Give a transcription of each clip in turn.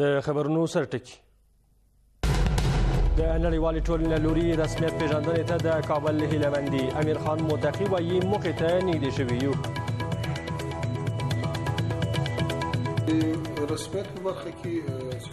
د خبرونو سرټکی د نړیوالې ټولنې لوري رسمیت پیژندنې ته د کابل هیله مندي امیر خان متقي وایي موخې ته نږدې شوي یو رسمیت په برخه کې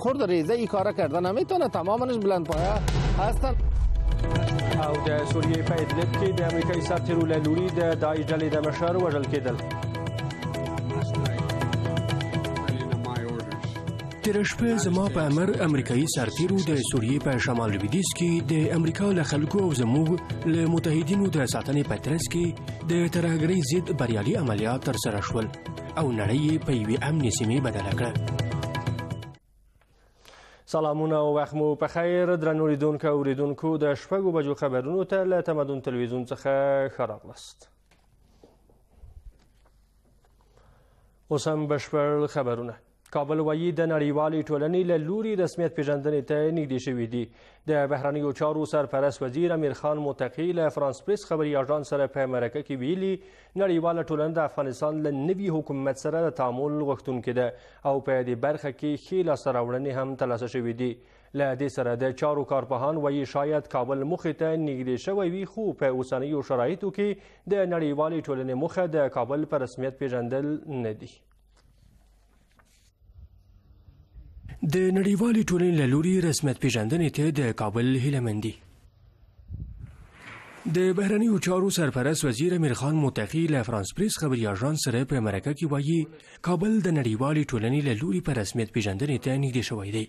خرد ریزه ای کارا کرده نمیتونه تمامنش بلند پایه هستن او د سوریې په ادلب کې د امریکایي سرتیرو له لوري د دای ډلې د مشر وژل کېدل تیر شپه زما په امر امریکایي سرتیرو د سوریې په شمال لویدیځ کې د امریکا له خلکو او زموږ له متحدینو د ساتنې په ترڅ کې د ترهګرۍ ضد بریالي عملیات ترسره شول او نړۍ یې په یوې امنې سیمې بدله کړه سلامونه او وخت مو په خیر درنو لیدونکو او اوریدونکو د شپږو بجو خبرونو ته له تمدن تلویزیون څخه ښه راغلاست اوس هم بشپړ خبرونه کابل وایي د نړیوالې ټولنې له لوري رسمیت پیژندنې ته نږدې شوي دي د بهرنیو چارو سرپرست وزیر امیر خان متقي له فرانس پریس خبري اژانس سره په مرکه کې ویلي نړیواله ټولنه د افغانستان له نوي حکومت سره د تعامل غوښتونکې ده او په دې برخه کې ښې لاسته راوړنې هم ترلاسه شوې دي له دې سره د چارو کارپوهان وایي شاید کابل موخې ته نږدې شوی وي خو په اوسنیو شرایطو کې د نړیوالې ټولنې موخه د کابل په رسمیت پیژندل نه دي د نړیوالې ټولنې له لوري رسمیت پیژندنې ته د کابل هیله مندي د بهرنیو چارو سرپرست وزیر امیر خان متقی له فرانس پریس خبري اژانس سره په مرکه کې وایي کابل د نړیوالې ټولنې له لوري په رسمیت پیژندنې ته نږدې شوی دی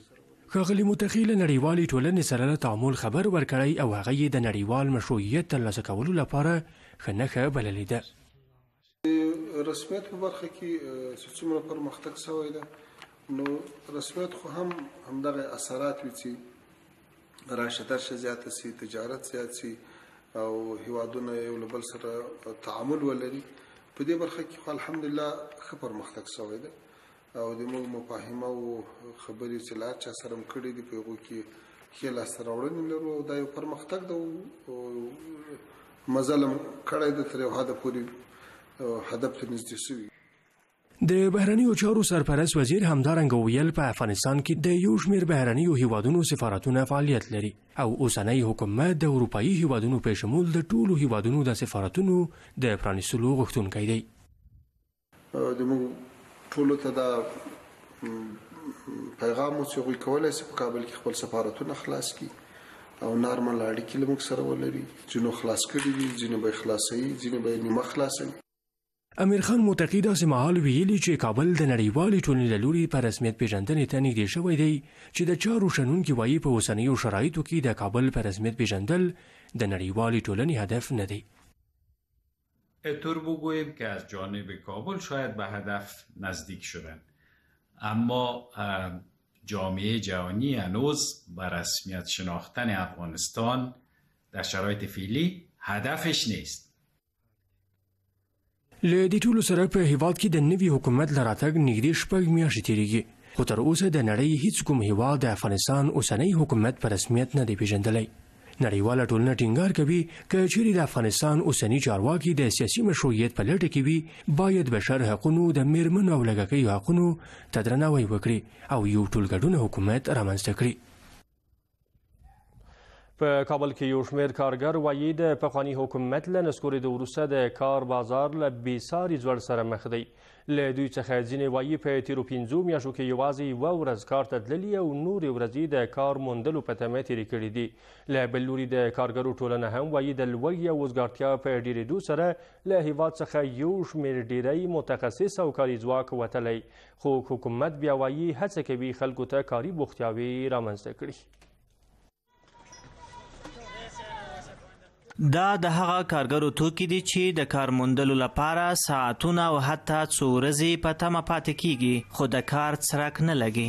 ښاغلي متقي له نړیوالې ټولنې سره له تعامل خبر ورکړی او هغه یې د نړیوال مشروعیت ترلاسه کولو لپاره ښه نښه بللې ده رسمیت په برخه کې چې څومره پرمختګ شوی ده نو رسمیت خو هم همدغه اثرات وي چې راشه درشه زیاته سي تجارت زیات سي او هیوادونه یو له بل سره تعامل ولري په دې برخه کې خو الحمدلله ښه پرمختګ شوی ده او د موږ مفاهمه او خبرې چې لا چا سره هم کړې دي په هغو کې ښې لاسته راوړنې لرو او دا یو پرمختګ ده او مزل هم کړی ده تر یو حده پورې هدف ته نږدې شوي د بهرنیو چارو سرپرست وزیر همدارنګه ویل په افغانستان کې د یو شمېر بهرنیو هیوادونو سفارتونه فعالیت لري او اوسنی حکومت د اروپایي هیوادونو په شمول د ټولو هیوادونو د سفارتونو د پرانیستلو غوښتونکی دی د موږ ټولو ته دا پیغام و چې هغوی کولی شي په کابل کې خپل سفارتونه خلاص کړي او نارمل اړیکې له موږ سره ولري ځینو خلاص کړي دي ځینې به یې خلاصوي ځینې به یې نیمه خلاصوي امیرخان متقي داسې مهال ویلي چې کابل د نړیوالې ټولنې له لوري په رسمیت پیژندنې ته نږدې شوی دی چې د چارو شنونکي وایي په اوسنیو شرایطو کې د کابل په رسمیت پیژندل د نړیوالې ټولنې هدف نه دی طور بگوییم که از جانب کابل شاید به هدف نزدیک شدن اما جامعه جهانی هنوز به رسمیت شناختن افغانستان در شرایط فعلی هدفش نیست له دې ټولو سره په هیواد کې د نوي حکومت له راتګ نږدې شپږ میاشتې تیریږي خو تر اوسه د نړۍ هیڅ کوم هیواد د افغانستان اوسنی حکومت په رسمیت نه دی پیژندلی نړیواله ټولنه ټینګار کوي که چیرې د افغانستان اوسنی چارواکي د سیاسي مشروعیت په لټه کې وي باید بشر حقونو د میرمنو او لږکیو حقونو ته درناوی وکړي او یو ټولګډونه حکومت رامنځته کړي په کابل کې یو شمېر کارګر وایي د پخواني حکومت له نسکورېدو وروسته د کار بازار له بې ساري ځوړ سره مخ دی. له دوی څخه ځینې وایي په تیرو پنځو میاشو کې یوازې یوه ورځ کار ته تللي او نورې ورځې د کار موندلو په تمه تیرې کړې دي له بل لوري د کارګرو ټولنه هم وایي د لوږې او وزګارتیا په ډیریدو سره له هیواد څخه یو شمیر ډیری متخصص او کاري ځواک وتلی خو حکومت بیا وایي هڅه کوي خلکو ته کاري بوختیاوې رامنځته کړي دا د هغه کارګرو توکي دي چې د کار موندلو لپاره ساعتونه او حتی څو ورځې په تمه پاتې کیږي خو د کار څرک نه لګي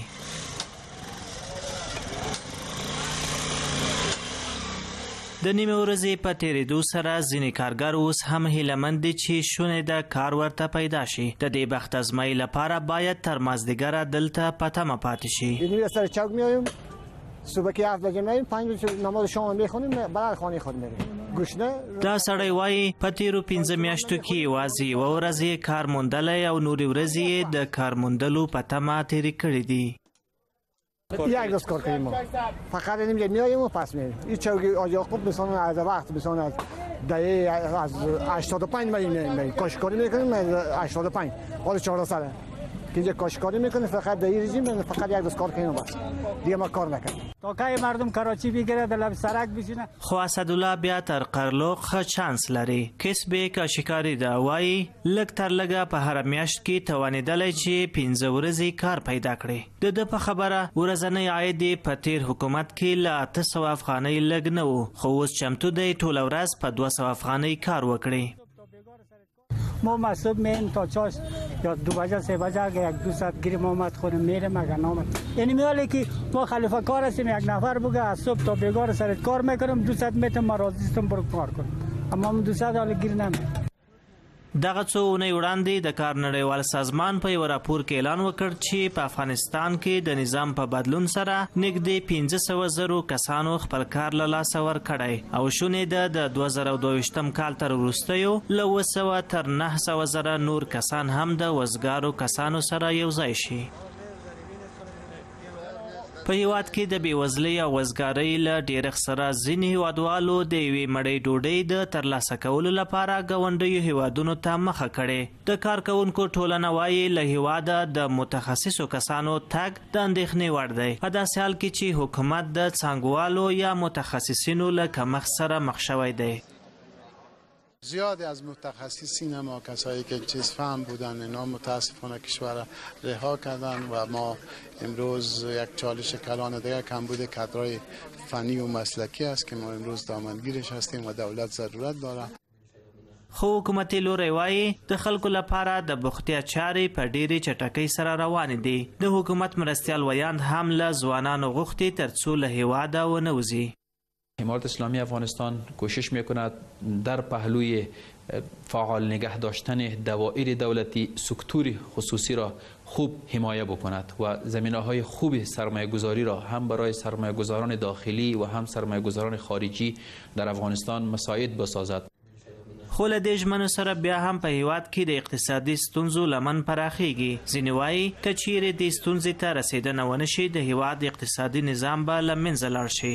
د نیمه ورځې په تیریدو سره ځینې کارګر اوس هم هیلمند دي چې شونې ده کار ورته پیدا شي د دې بخت ازمایي لپاره باید تر مازدیګره دلته په تمه پاتې شي صبح کې اذان جمعې پنځه چې نماز شام میخونیم بلار خانه خود میریم ګشنه دا سړی وایي په تیرو 15 میاشتو کې وازی و ورځې کار موندلې او نوري ورځې د کار موندلو په تمه تیرې کړې دي یک روز کار کنیم فقط اینیم که میاییم و پس میاییم این چوگی آجا خوب بسان از وقت بسان از دهه از 85 میاییم کاشکاری میکنیم از 85 حالا 400 اینجا کاشکاری میکنه فقط در این رژیم یعنی فقط یک روز کار کنیم بس دیگه ما کار نکرد تا کی مردم کراچی بگیره در لب سرک بشینه خو اسدالله بیا تر قرلوق ښه چانس لري کسب یې کاشکاري ده وایي لږ تر لږه په هره میاشت کې توانېدلی چې پنځه ورځې کار پیدا کړي د ده په خبره ورځنی عاید یې په تیر حکومت کې له اته سوه افغانۍ لږ نه و خو اوس چمتو دی ټوله ورځ په دوه سوه افغانۍ کار وکړي ما مصوب میم تا چاش یا دو بجه سه بجه اگه یک دو ساعت گیریم آمد خونم میرم اگه نامد یعنی میالی که ما خلیفه کار هستیم یک نفر بگه از صبح تا بیگار سرت کار میکنم دو ساعت میتم ما راضی استم برو کار کن اما هم دو ساعت حالی گیر نمی دغه څو اونۍ وړاندې د کار نړیوال سازمان په یو راپور کې اعلان وکړ چې په افغانستان کې د نظام په بدلون سره نږدې 1500 زرو کسانو خپل کار له لاسه ورکړی او شونې ده د دوه زره او دوه ویشتم کال تر وروستیو له اووه سوه تر نهه سوه زره نور کسان هم د وزګارو کسانو سره یو ځای شي. په هېواد کې د بېوزلۍ او وزګارۍ له ډېرښت سره ځینې هېوادوالو د یوې مړۍ ډوډۍ د ترلاسه کولو لپاره ګاونډیو هېوادونو ته مخه کړې. د کارکوونکو ټولنه وايي، له هېواده د متخصصو کسانو تګ د اندېښنې وړ دی، په داسې حال کې چې حکومت د څانګوالو یا متخصصینو له کمښت سره مخ شوی دی. زیاد از متخصصین ما کسایی که چیز فهم بودند اینا متاسفانه کشور رها کردند و ما امروز یک چالش کلان دیگر کمبود کدرای فنی و مسلکی است که ما امروز دامنگیرش هستیم و دولت ضرورت داره خو حکومتي لوری وایي د خلکو لپاره د بوختیا چارې په ډېرې چټکۍ سره روانې دي د حکومت مرستیال ویاند هم له ځوانانو غوښتي ترڅو له هیواده ونه وځي امارت اسلامی افغانستان کوشش میکند در پهلوی فعال نگه داشتن دوائر دولتی سکتور خصوصی را خوب حمایه بکند و زمینه های خوب سرمایه گذاری را هم برای سرمایه گذاران داخلی و هم سرمایه گذاران خارجی در افغانستان مساعد بسازد. خو له دې ژمنو سره بیا هم په هیواد کې د اقتصادي ستونزو لمن پراخیږي ځینې وایي که چیرې دې ستونزې ته رسیدنه ونه شي د هیواد اقتصادي نظام به له منځه لاړ شي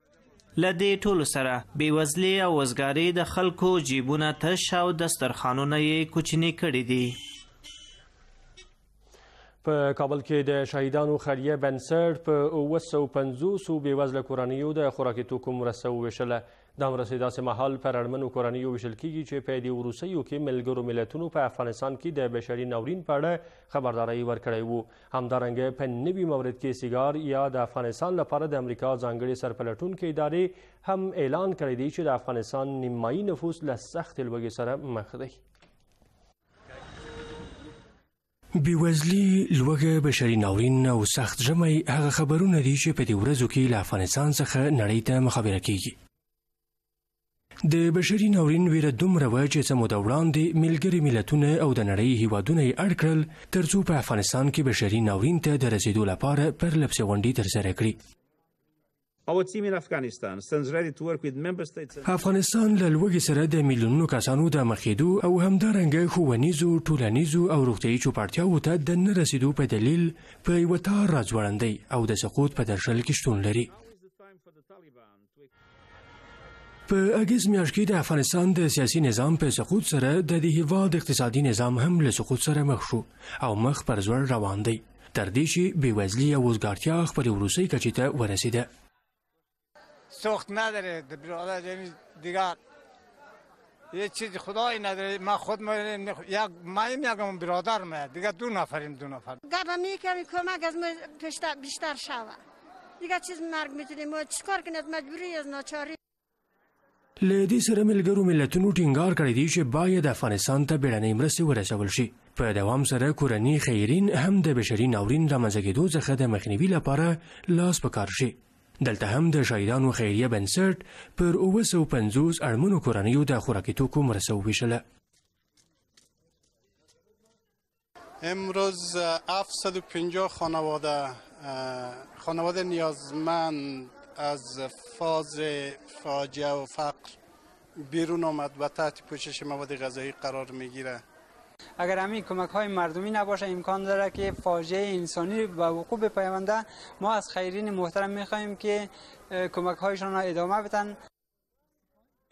له دې ټولو سره بېوزلي او وزګاري د خلکو جیبونه تش او دسترخوانونه یې کوچني کړي دي په کابل کې د شهیدانو خیریه بنسټ په 950 بېوزله کورنیو د خوراکي توکو مرسته وویشله دا مرستې داسې مهال پر اړمنو کورنیو ویشل کیږي چې په دې وروستیو کې ملګرو ملتونو په افغانستان کې د بشري ناورین په اړه خبرداری ورکړی وو همدارنګه په نوي مورد کې سیګار یا د افغانستان لپاره د امریکا ځانګړې سرپلټونکې ادارې هم اعلان کړی دی چې د افغانستان نیمایي نفوس له سختې لوږې سره مخ دی بیوزلی لوږه بشري ناورین او سخت ژمی هغه خبرونه دي چې په دې ورځو کې له افغانستان څخه نړۍ ته مخابره کیږي د بشري ناورین ویره دومره وه چې څه موده وړاندې ملګري ملتونه او د نړۍ هیوادونه یې اړ کړل ترڅو په افغانستان کې بشري ناورین ته د رسیدو لپاره پرلپسې غونډې ترسره کړي افغانستان له لوږې سره د میلیونونو کسانو د مخېدو او همدارنګه ښوونیزو ټولنیزو او روغتیایي چوپړتیاو ته د نه رسیدو په دلیل په یوه تار راځوړندی او د سقوط په درشل کې شتون لري په اګیز میاشت کې د افغانستان د سیاسي نظام په سقوط سره د دې هیواد اقتصادي نظام هم له سقوط سره مخ شو او مخ پر ځوړ روان دی تر دې چې بېوزلي او وزګارتیا خپلې وروسۍ کچې ته ورسېده سوخت نداره برادر دیگه یه چیز خدای نداره ما خود ما یک مایم یکم برادر ما دیگه دو نفریم دو نفر گفتم میکنی کمک از ما بیشتر بیشتر شوه دیگه چیز مرگ میتونیم ما چیکار کنیم از مجبوری از ناچاری له دې سره ملګرو ملتونو ټینګار کړی دی چې باید افغانستان ته بیړنۍ مرستې ورسول شي په دوام سره کورني خیرین هم د بشري ناورین رامنځته کېدو څخه د مخنیوي لپاره لاس په کار شي دلته هم د شهیدانو خیریه بنسټ پر اووه سوه پنځوس اړمنو کورنیو د خوراکي توکو مرسته وویشله. امروز هفت سد و پنجاه خانواده خانواده نیازمند از فاز فاجعه و فقر بیرون آمد و تحت پوشش مواد غذایی قرار میگیره اگر همین کمک های مردمی نباشه امکان داره که فاجعه انسانی به وقوع بپیونده ما از خیرین محترم میخواهیم که کمک هایشان را ادامه بدن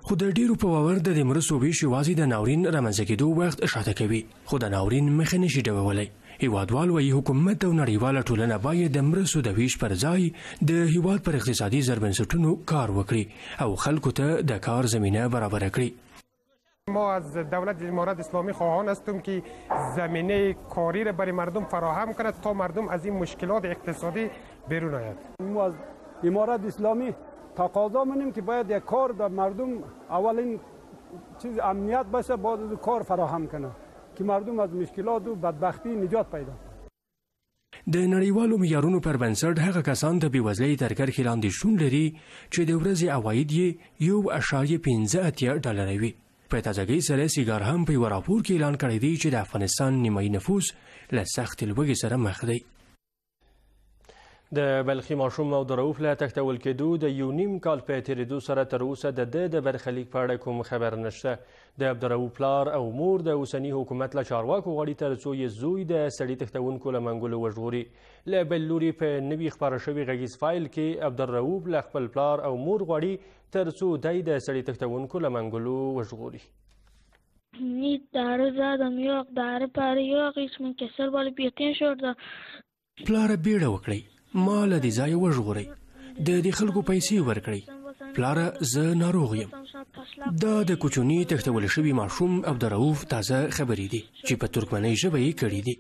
خو د ډیرو په باور د دې مرستو ویش یوازې د ناورین رامنځته کېدو وخت شاته کوي خو د ناورین مخه نشي ډبولی هیوادوال وایي حکومت او نړیواله ټولنه باید د مرستو د ویش پر ځای د هیواد پر اقتصادي زربنسټونو کار وکړي او خلکو ته د کار زمینه برابره کړي. ما از دولت امارت اسلامی خواهان هستم که زمینه کاری را برای مردم فراهم کند تا مردم از این مشکلات اقتصادی بیرون آید ما از امارت اسلامی تقاضا منیم که باید یک کار به مردم اولین چیز امنیت باشه بعد کار فراهم کنه که مردم از مشکلات و بدبختی نجات پیدا کند. د نړیوالو معیارونو پر بنسټ هغه کسان د بېوزلۍ تر کرښې لاندې شتون لري چې د ورځې عواید یې یو اعشاریه پنځه اتیا ډالره وي. په تازګۍ سره سیګار هم په یوه راپور کې اعلان کړی دی چې د افغانستان نیمایي نفوس له سختې لوږې سره مخ دی. د بلخي ماشوم او د رؤف له تښتول کېدو د یو نیم کال په تېرېدو سره تر اوسه د ده د برخلیک په اړه کوم خبر نشته د عبدالرؤف پلار او مور د اوسني حکومت له چارواکو غواړي تر څو یې زوی د سړي تښتونکو له منګولو وژغوري له بل لوري په نوي خپاره شوي غږیز فایل کې عبدالرؤف له خپل پلار او مور غواړي تر څو دی د سړي تښتونکو له منګولو وژغوري Ni darı zadım yok, darı parı yok, hiç mi keser balı biyetin şorda. پلاره بیړه وکړئ ما له دې ځایه وژغورئ د دې خلکو پیسې ورکړئ پلاره زه ناروغ یم دا د کوچني تښتول شوي ماشوم عبدالرؤف تازه خبرې دي چې په ترکمنۍ ژبه یې کړې دي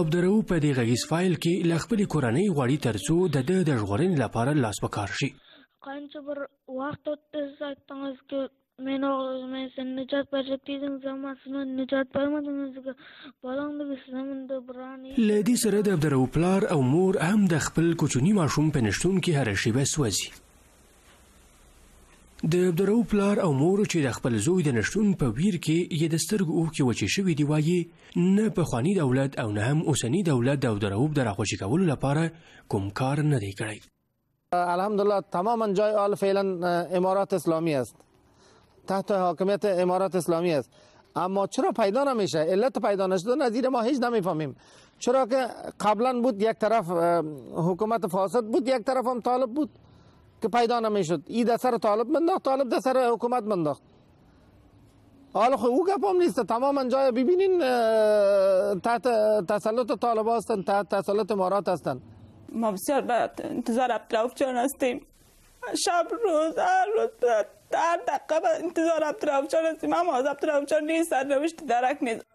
عبدالرؤف په دې غږیز فایل کې له خپلې کورنۍ غواړي ترڅو د ده د ژغورنې لپاره لاس په کار شي مې نو مې سن نجات پر شکتی زم زم اسمان نجات پر مت نو زګه پرون د اسلام د برانی لدی سره د عبدالرو پلار او مور هم د خپل کوچنی ماشوم په نشتون کې هر شیبه سوځي د عبدالرو پلار او مور چې د خپل زوی د نشتون په ویر کې یې د سترګو اوښکې وچې شوې دي وایي نه پخوانی دولت او نه هم اوسنی دولت د عبدالرو د راخوشي کولو لپاره کوم کار نه دی کړی الحمدلله تماما جای آل فعلا امارات اسلامی است تحت حاکمیت امارات اسلامی است اما چرا پیدا نمیشه علت پیدا نشده نظیر ما هیچ نمیفهمیم چرا که قبلا بود یک طرف حکومت فاسد بود یک طرف هم طالب بود که پیدا نمیشد این دسر طالب منداخت طالب دسر حکومت منداخت حالا خب او گپ هم نیست تماما جای ببینین تحت تسلط طالب هستند تحت تسلط امارات هستند ما بسیار به انتظار عبدالعوف جان هستیم شب روز هر روز در دقیقه انتظار عبدالعوف جان هستیم اما از عبدالعوف جان نیست سرنوشت درک نیست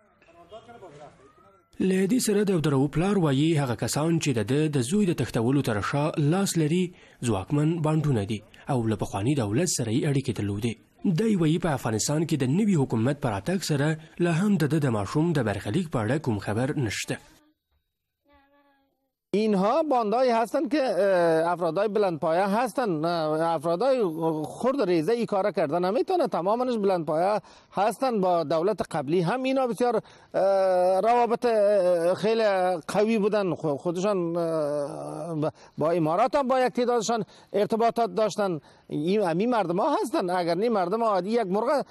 له دې سره د عبدالرؤف پلار وایي هغه کسان چې د ده د زوی د تښتولو تر شا لاس لري ځواکمن بانډونه دي او له پخواني دولت سره یې اړیکې درلودې دی وایي په افغانستان کې د نوي حکومت پر راتګ سره لا هم د ده د ماشوم د برخلیک په اړه کوم خبر نشته اینها باندایی هستند که افرادای بلند پایه هستند افرادای خرد ریزه ای کار کرده نمیتونه تمامش بلند پایه هستند با دولت قبلی هم اینا بسیار روابط خیلی قوی بودن خودشان با امارات هم با یک تعدادشان ارتباطات داشتن این مردم ها هستند اگر نی مردم عادی یک مرغ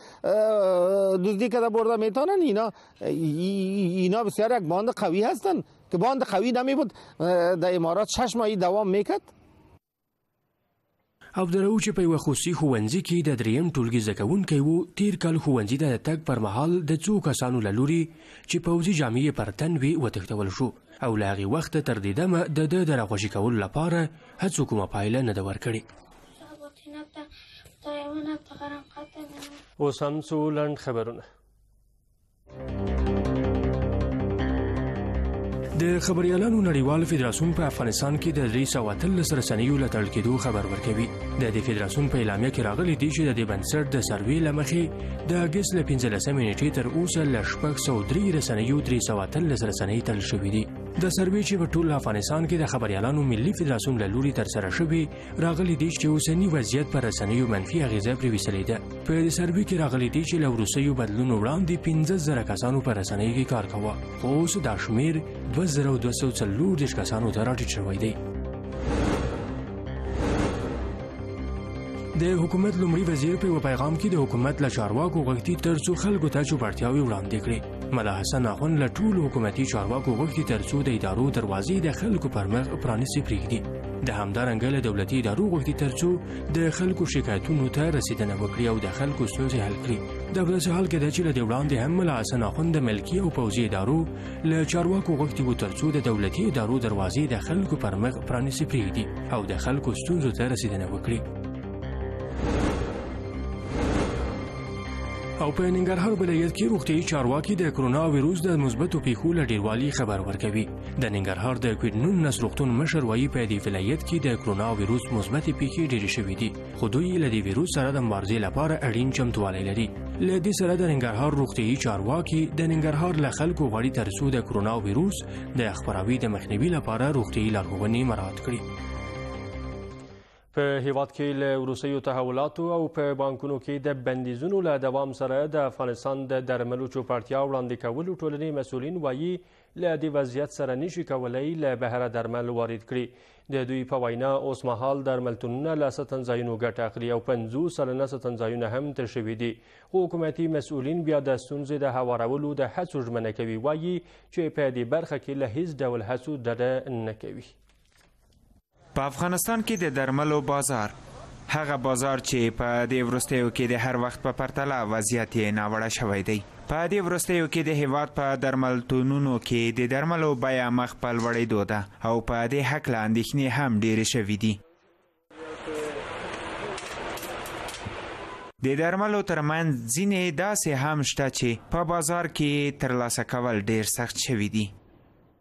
دزدی کرده برده میتونن اینا اینا بسیار یک باند قوی هستند که باند قوی نمی بود در امارات شش ماهی دوام میکرد او درو چې په یو خصوصي ښوونځي کې د دریم ټولګي زده کوونکی وو تیر کال ښوونځي ته د تګ پر مهال د څو کسانو له لوري چې پوځي جامې یې پر تن وې وتښتول شو او له هغې وخته تر دې دمه د ده د راخوشي کولو لپاره هڅو کومه پایله نه ده ورکړې اوس هم څو لنډ خبرونه د خبريالانو نړیوال فدراسیون په افغانستان کې د 313 رسنیو له تړل کېدو خبر ورکوي د دې فدراسیون په اعلامیه کې راغلي دي چې د دې بنسټ د سروې لمخې د اگست له 15 نیټې تر اوسه له 603 رسنیو 313 رسنۍ تړل شوې دي د سروې چې په ټول افغانستان کې د خبريالانو ملي فدراسیون له لوري تر سره شوې راغلي دي چې اوسنی وضعیت پر رسنیو منفي اغیزه پرې ویستلې ده په دې سروي کې راغلي دي چې له وروستیو بدلونو وړاندې پنځه زره کسانو پر رسنیو کې کار کاوه خو اوس دا شمېر دوه زره او دوه سوه څلور دېرش کسانو ته راټیټ شوی دی د حکومت لومړي وزیر په یو پیغام کې د حکومت له چارواکو غوښتي ترڅو خلکو ته چوپړتیاوې وړاندې کړي ملا حسن اخوند له ټولو حکومتي چارواکو غوښتي ترڅو د ادارو دروازې د خلکو پر مخ پرانیستې پرېږدي د همدارنګه له دولتي ادارو غوښتي ترڅو د خلکو شکایتونو ته رسیدنه وکړي او د خلکو ستونزې حل کړي دا په داسې حال کې ده چې له دې وړاندې هم ملا حسن اخوند د ملکي او پوځي ادارو له چارواکو غوښتي وو ترڅو د دولتي ادارو دروازې د خلکو پر مخ پرانیستې پرېږدي او د خلکو ستونزو ته رسیدنه وکړي او په ننګرهار ولایت کې روغتیايي چارواکي د کرونا ویروس د مثبتو پیښو له ډیروالي خبر ورکوي د ننګرهار د کویډ 19 روغتون مشر وایي په دې ولایت کې د کرونا ویروس مثبتې پیښې ډېرې شوې دي خو دوی له دې ویروس سره د مبارزې لپاره اړین چمتوالی لري له دې سره د ننګرهار روغتیايي چارواکي د ننګرهار له خلکو غواړي ترڅو د کرونا ویروس د خپراوي د مخنیوي لپاره روغتیايي لارښوونې مراعات کړي په هیواد کې له وروستیو تحولاتو او په بانکونو کې د بندیزونو له دوام سره د افغانستان د درملو چوپړتیا وړاندې کولو ټولنې مسولین وایي له دې وضعیت سره نشي کولی له بهره درمل وارد کړي د دوی په وینا اوس مهال درملتونونه له ستن ځایونو ګټه اخلي او پنځوس سلنه ستن ځایونه هم تش شوي دي خو حکومتي مسؤلین بیا د ستونزې د هوارولو د هڅو ژمنه کوي وایي چې په دې برخه کې له هیڅ ډول هڅو ډډه نه کوي په افغانستان کې د درملو بازار هغه بازار چې په دې وروستیو کې د هر وخت په پرتله وضعیت یې ناوړه شوی دی په دې وروستیو کې د هیواد په درملتونونو کې د درملو بیه مخ په لوړېدو ده او په دې هکله اندېښنې هم ډېرې شوې دي د درملو ترمنځ ځینې داسې هم شته چې په بازار کې ترلاسه کول ډېر سخت شوي دي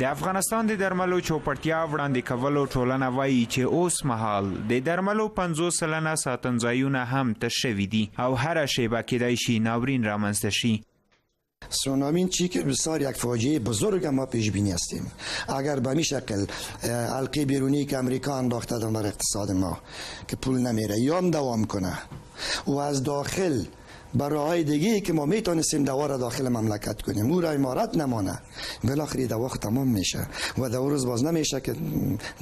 د افغانستان د درملو چوپړتیا وړاندې کولو ټولنه وایي چې اوس مهال د درملو 50 سلنه ساتنځایونه هم تش شوي دي او هره شیبه کېدای شي ناورین رامنځته شي سونامین چی که بسیار یک فاجعه بزرگ ما پیش بینی هستیم اگر به می شکل حلقه بیرونی که امریکا انداخته در اقتصاد ما که پول نمیره یا هم دوام کنه و از داخل به راهای دیگه که ما میتونستیم دوا را داخل مملکت کنیم او را امارت نمانه بالاخره دوا تمام میشه و دو روز باز نمیشه که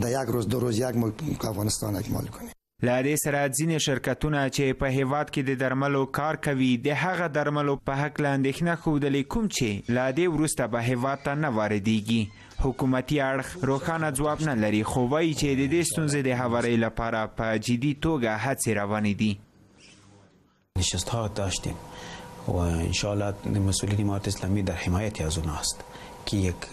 در یک روز دو روز یک ملک افغانستان اکمال کنیم له دې سره ځینې شرکتونه چې په هیواد کې د درملو کار کوي د هغه درملو په حق له اندېښنه ښودلې کوم چې له دې وروسته به هیواد ته نه واردېږي حکومتي اړخ روښانه ځواب نه لري خو وایي چې د دې ستونزې د هوارۍ لپاره په جدي توګه هڅې روانې دي نشست ها داشتیم و انشاءالله مسئولین امارت اسلامی در حمایت از اون هست که یک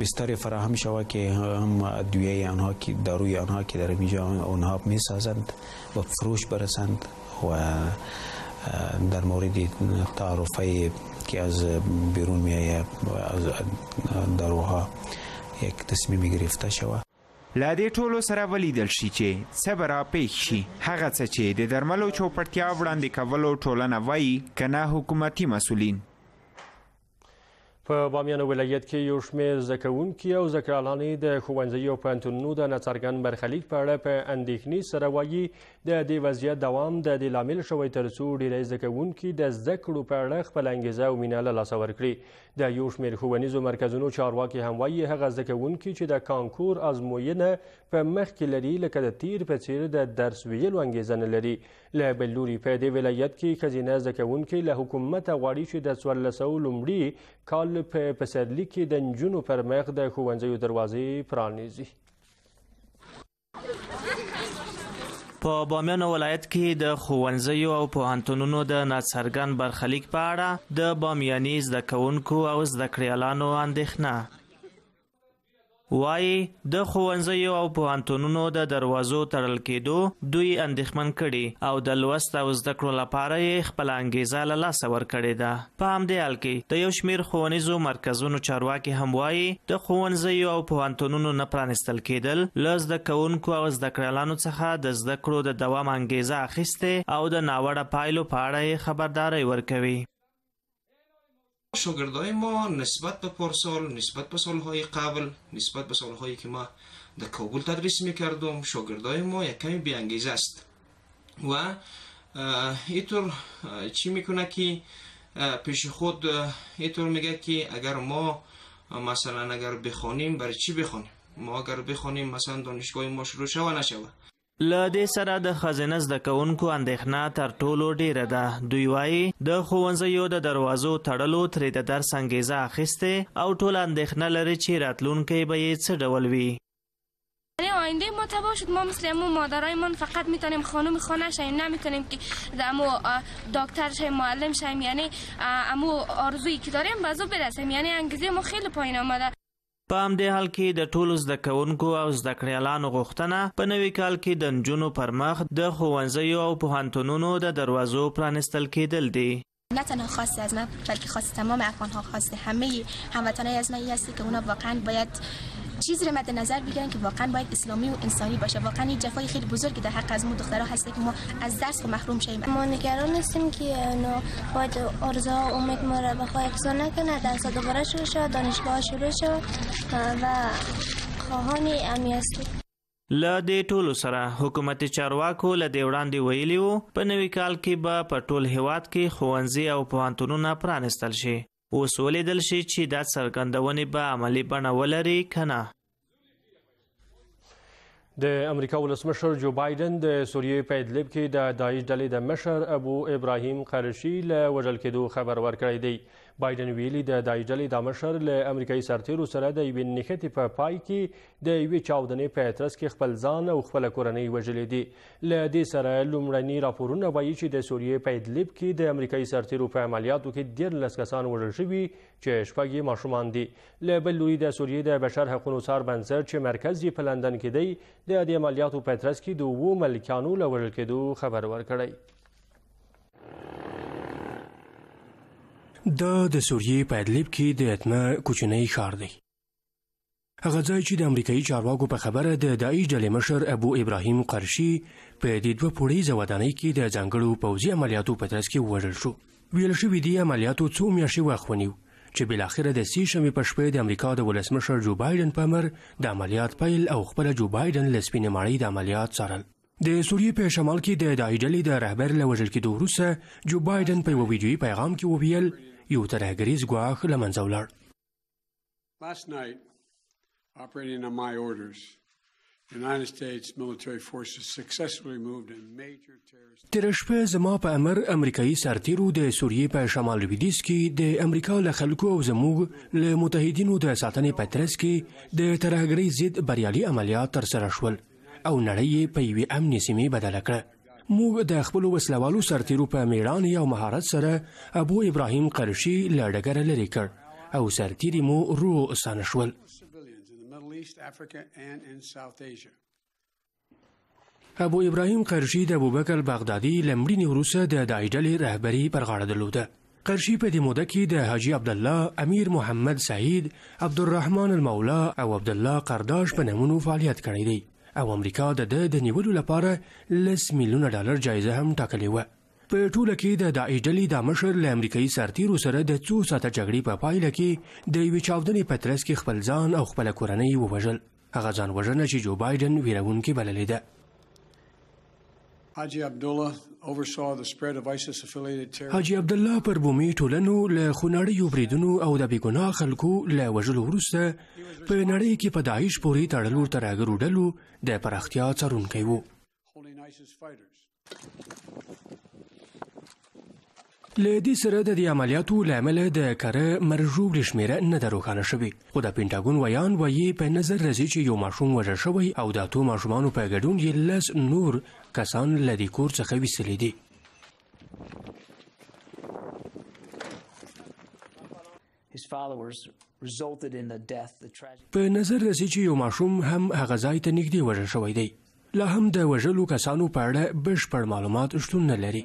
بستر فراهم شود که هم ادویه آنها که داروی آنها که در اینجا آنها می سازند و فروش برسند و در مورد تعارفه که از بیرون می از داروها یک تصمیم گرفته شود له دې ټولو سره ولیدل شي چې څه به راپېښ شي، هغه څه چې د درملو چوپړتیا وړاندې کولو ټولنه وایي که نه حکومتي مسؤلین. په بامیان ولایت کې یو شمېر زده کوونکي او زده کړالان د ښوونځیو او پوهنتونونو د ناڅرګند برخلیک په اړه په اندېښنې سره وایي د دې وضعیت دوام د دې لامل شوی ترڅو ډېری زده کوونکي د زده کړو په اړه خپله انګېزه او مینه له لاسه ورکړي د یو شمېر ښوونیزو مرکزونو چارواکي هم وایي هغه زده کوونکي چې د کانکور ازموینه په مخ کې لري لکه د تیر په څیر د درس ویلو انګیزه نه لري له بل لوري په دې ولایت کې ښځینه زده کوونکي له حکومته غواړي چې د څوارلسو لومړي کال په پسرلي کې د نجونو پر مخ د ښوونځیو دروازې پرانیزي په بامیان ولایت کې د ښوونځیو او پوهنتونونو د ناڅرګند برخلیک په اړه د بامیاني زده کوونکو او زده کړیالانو اندېښنه وایي د ښوونځیو او پوهنتونونو د دروازو تړل کېدو دوی اندېښمن کړي او د لوست او زده کړو لپاره یې خپله انګیزه له لاسه ورکړې ده په همدې حال کې د یو شمیر ښوونیزو مرکزونو چارواکي هم وایي د ښوونځیو او پوهنتونونو نه پرانیستل کېدل له زده کوونکو او زده کړیالانو څخه د زده کړو د دوام انګیزه اخیستې او د ناوړه پایلو په اړه یې خبرداری ورکوي. شاگردای ما نسبت به پارسال نسبت به سالهای قبل نسبت به سالهایی که ما در کابل تدریس میکردم شاگردای ما یک کمی بیانگیزه است و اینطور چی میکنه که پیش خود اینطور میگه که اگر ما مثلا اگر بخونیم برای چی بخونیم ما اگر بخونیم مثلا دانشگاه ما شروع شوه نشوه له دې سره د خزینه زده کوونکو اندېښنه تر ټولو ډیره ده دوی وایي د ښوونځیو د دروازو تړلو ترې د درس انګیزه اخیستې او ټوله اندېښنه لري چې راتلونکی به یې څه ډول وي یعنی آینده ما تباه شد ما مثل امو مادرایمان فقط میتونیم خانم خانه شیم نمیتونیم که در امو دکتر شیم معلم شیم یعنی امو آرزویی که داریم به زو برسیم یعنی انگیزه ما خیلی پایین آمده په همدې حال کې د ټولو زده کوونکو او زده کړیالانو غوښتنه په نوي کال کې د نجونو پر مخ د ښوونځیو او پوهنتونونو د دروازو پرانیستل کېدل دي. نه تنها خاصی از من بلکه خاص تمام افغان ها خاص همه هموطنای از من هستی که اونا واقعا باید چیزی رو مد نظر بگیرن که واقعا باید اسلامی و انسانی باشه واقعا یه جفای خیلی بزرگی در حق از ما دخترها هسته که ما از درس محروم شیم ما نگران هستیم که نو باید آرزوها و امید ما رو بخواه اقصا نکنه درس دوباره شروع شد دانشگاه شروع شد و خواهان امی هستیم له دې ټولو سره حکومتي چارواکو له دې وړاندې ویلي وو په نوي کال کې به په ټول هیواد کې ښوونځي او پوهنتونونه پرانیستل شي اوس ولیدل شي چې دا څرګندونې به عملی بڼه ولري که نه د امریکا ولسمشر جو بایدن د سوریې په ادلب کې د داعش ډلې د مشر ابو ابراهیم قرشي له وژل کېدو خبر ورکړی دی بایدن ویلي د داعش ډلې دا مشر له امریکایي سرتیرو سره د یوې نښتې په پای کې د یوې چاودنې په ترڅ کې خپل ځان او خپله کورنۍ وژلې دي له دې سره لومړني راپورونه وایي چې د سوریې په ادلب کې د امریکایي سرتیرو په عملیاتو کې دیارلس کسان وژل شوي چې شپږ یې ماشومان دي له بل لوري د سوریې د بشر حقونو څار بنسټ چې مرکز یې په لندن کې دی د دې عملیاتو په ترڅ کې د اوو ملکیانو له وژل کېدو خبر ورکړی دا د سوریې په ادلب کې د اتنا کوچنی ښار دی هغه ځای چې د امریکایي چارواکو په خبره د داعش ډلې مشر ابو ابراهیم قرشي په دې دوه پوړیزه ودانۍ کې د ځانګړو پوځي عملیاتو په ترڅ کې ووژل شو ویل شوي دي عملیاتو څو میاشتې وخت ونیو چې بلاخره د سې شنبې په شپه د امریکا د ولسمشر جو بایډن په امر د عملیات پیل او خپله جو بایډن له سپینې ماڼۍ د عملیات څارل د سوریې په شمال کې د داعش ډلې د رهبر له وژل کېدو وروسته جو بایډن په یوه ویډیویي پیغام کې وویل یو ترهګریز ګواښ له منځه ولاړ Last night, operating on my orders, the United States military forces successfully moved a major terrorist. تېره شپه زما په امر امریکایي سرتیرو د سوریې په شمال لویدیځ کې د امریکا له خلکو او زموږ له متحدینو د ساتنې په ترڅ کې د ترهګرۍ ضد بریالي عملیات ترسره شول او نړۍ یې په یوې امنې سیمې بدله کړه. موږ د خپل وسلوالو سرتیرو په میړانې او مهارت سره ابو ابراهیم قرشي له ډګره لرې کړ او سرتیري مو رو سانه شول ابو ابراهیم قرشي د ابوبکر بغدادي لمړینې وروسته د دای ډلې رهبري پر غاړه درلوده قرشي په دې موده کې د حاجي عبدالله، امیر محمد سعید، عبدالرحمن المولا او عبدالله قرداش په نومونو فعالیت کړی دی او امریکا د ده د نیولو لپاره لس میلیونه ډالر جایزه هم ټاکلې وه. په ټوله کې د داعش ډلې دا مشر له امریکایي سرتیرو سره د څو ساعته جګړې په پایله کې د یوې چاودنې په ترڅ کې خپل ځان او خپله کورنۍ ووژل. هغه ځان وژنه چې جو بایډن ویرونکې بللې ده حاجی عبد الله oversaw the spread of ISIS affiliated terror حاجی عبد الله پر بومي ټولنو له خونړیو بریدونو او د بیګناه خلکو له وژلو وروسته په نړۍ کې په داعش پورې تړلو ترهګرو ډلو د پراختیا څارونکی وو له دې سره د دې عملیاتو له امله د کره مر ژوبلې شمېره نه ده روښانه شوې خو د پنټاګون ویاند وایي په نظر راځي چې یو ماشوم وژل شوی او د اتو ماشومانو په ګډون یې لس نور کسان له دې کور څخه ویستلي دي په نظر رسي چې یو ماشوم هم هغه ځای ته نږدې وژل شوی دی لا هم د وژلو کسانو په اړه بشپړ معلومات شتون نه لري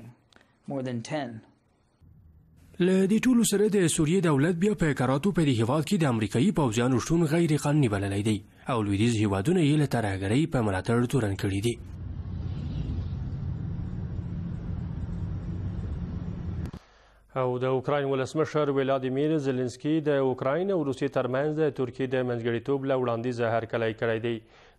له دې ټولو سره د سوریې دولت بیا په کراتو په دې هیواد کې د امریکایي پوځیانو شتون غیر قانوني بللی دی او لویدیځ هیوادونه یې له ترهګرۍ په ملاتړ تورن کړي دي او د اوکراین ولسمشر ولادیمیر زلنسکي د اوکراین او روسیې ترمنځ د ترکیې د منځګړیتوب له وړاندیزه هرکلی کړی دی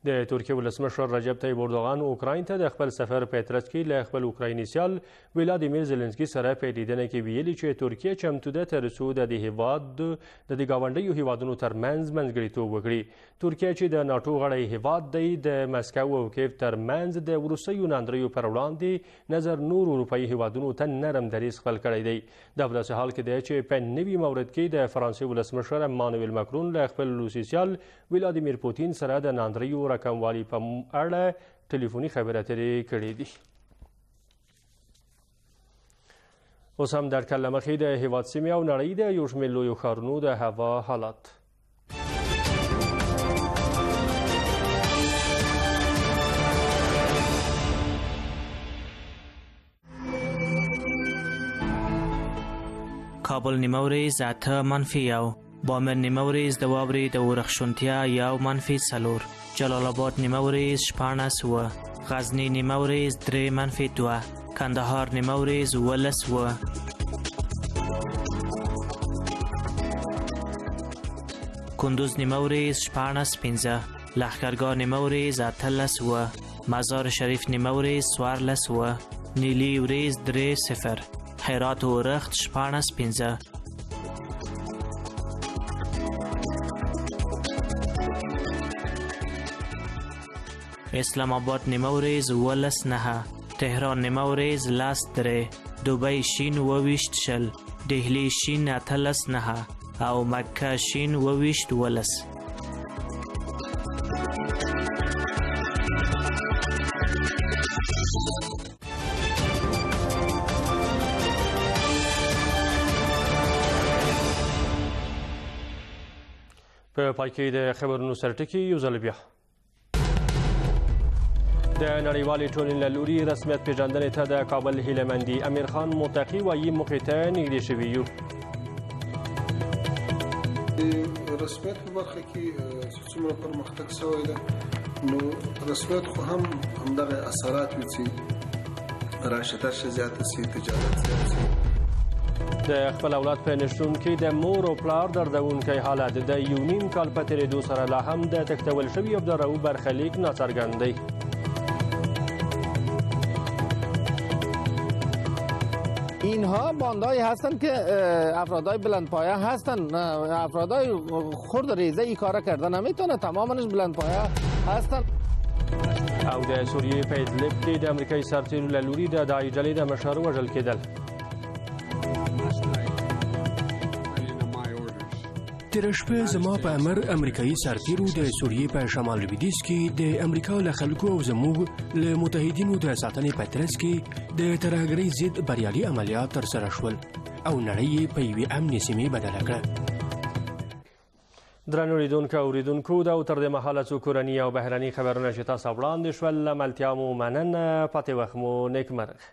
د ترکیې ولسمشر رجب طیب اردوغان اوکراین ته د خپل سفر په ترڅ کې له خپل اوکرایني سیال ولادیمیر زلنسکي سره په لیدنه کې ویلي چې ترکیه چمتو ده تر څو د دې هیواد د دې ګاونډیو هیوادونو ترمنځ منځګړیتوب وکړي ترکیه چې د ناټو غړی هیواد دی د مسکو او کیف ترمنځ د وروستیو ناندریو پر وړاندې نظر نورو اروپایي هیوادونو ته نرم دریځ خپل کړی دی دا په داسې حال کې دی چې په نوي مورد کې د فرانسې ولسمشر مانویل مکرون له خپل روسي سیال ولادیمیر پوتین سره د ناندریو رقموالي په اړه ټلیفوني خبرې اترې کړې دي اوس هم د اټکل له مخې د هیواد سیمې او نړۍ د یو شمېر لویو ښارونو د هوا حالات کابل نیمه ورځ اته منفي یو بامر نیمه ورځ د واورې د اورښت شونتیا یو منفي څلور جلال آباد نیمه وریز شپانس و غزنی نیمه وریز درې منفی دوه کندهار نیمه وریز ولس و کندوز نیمه وریز شپانس پنځه لښکرګاه نیمه وریز اتلس و مزار شریف نیمه ورځ څوارلس اوه نیلي ورځ درې صفر هرات اورښت شپاړس پنځه اسلام آباد نیمه ورځ اوولس نهه تهران نیمه ورځ لس درې دوبۍ شین اوویشت شل ډهلي شین اتلس نهه او مکه شین اوویشت ولس په پای کې د خبرونو سرټکی یو ځل بیا د نړیوالې ټولنې له لوري رسمیت پیژندنې ته د کابل هیله مندي امیر خان متقي وایي موخې ته نږدې شوي یو رسمیت په برخه کې څومره پرمختګ شوی دی نو رسمیت خو هم همدغه اثرات وي چې راشه درشه زیاته سي تجارت زیات سي د خپل اولاد په نشتون کې د مور او پلار دردونکی حالت د یو نیم کال په تیریدو سره لا هم د تښتول شوي عبدالرؤ برخلیک ناڅرګند دی اینها باندای هستند که افرادای بلندپایه هستند افرادای خورد ریزه ای کارا کرده نمیتونه تمامنش بلند پایه هستن او د سوریې په ادلب کې د امریکایي سرتیرو له لوري د داعي ډلې د مشر وژل کېدل تیر شپه زما په امر امریکایي سرتیرو د سوریې په شمال لویدیځ کې د امریکا له خلکو او زموږ له متحدینو د ساتنې په ترڅ کې د ترهګرۍ ضد بریالي عملیات ترسره شول او نړۍ یې په یوې امنې سیمې بدله کړه درنو لیدونکو او اوریدونکو دا او تر دې مهاله څو کورني او بهرني خبرونه چې تاسو وړاندې شول له ملتیا مو مننه پاتې وخت مو نیکمرغه